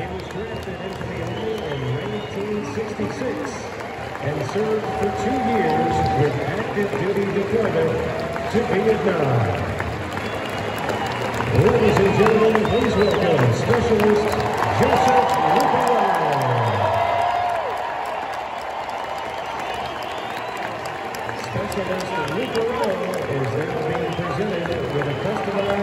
He was drafted into the Army in 1966 and served for two years with active duty deployment to Vietnam. Ladies and gentlemen, please welcome Specialist Joseph Nicolai. Specialist Nicolai is now being presented with a customized